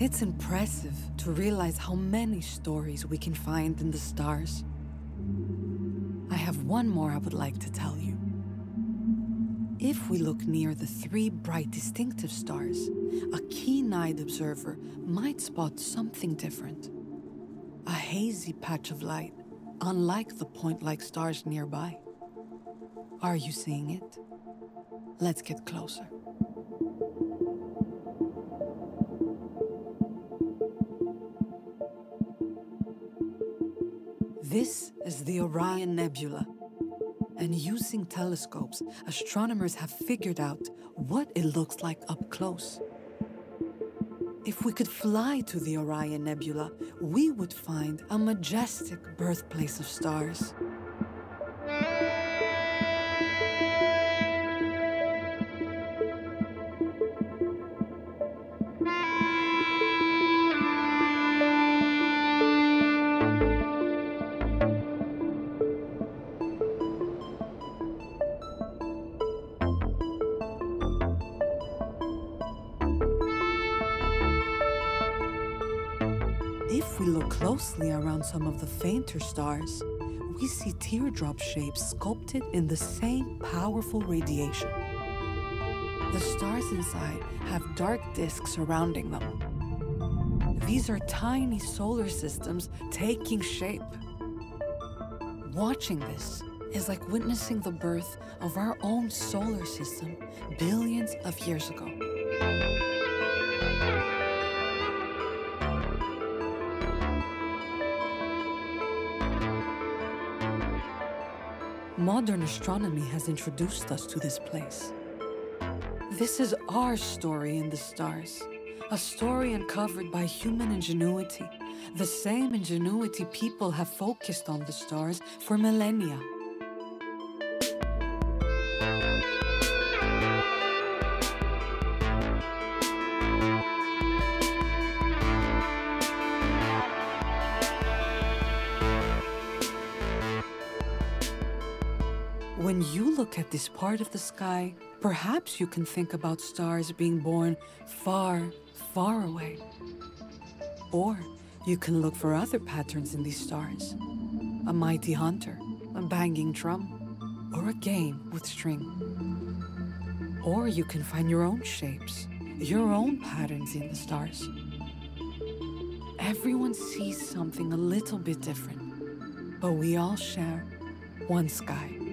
It's impressive to realize how many stories we can find in the stars. I have one more I would like to tell you. If we look near the three bright distinctive stars, a keen-eyed observer might spot something different. A hazy patch of light, unlike the point-like stars nearby. Are you seeing it? Let's get closer. This is the Orion Nebula. And using telescopes, astronomers have figured out what it looks like up close. If we could fly to the Orion Nebula, we would find a majestic birthplace of stars. If we look closely around some of the fainter stars, we see teardrop shapes sculpted in the same powerful radiation. The stars inside have dark disks surrounding them. These are tiny solar systems taking shape. Watching this is like witnessing the birth of our own solar system billions of years ago. Modern astronomy has introduced us to this place. This is our story in the stars, a story uncovered by human ingenuity, the same ingenuity people have focused on the stars for millennia. When you look at this part of the sky, perhaps you can think about stars being born far, far away. Or you can look for other patterns in these stars a mighty hunter, a banging drum, or a game with string. Or you can find your own shapes, your own patterns in the stars. Everyone sees something a little bit different, but we all share one sky.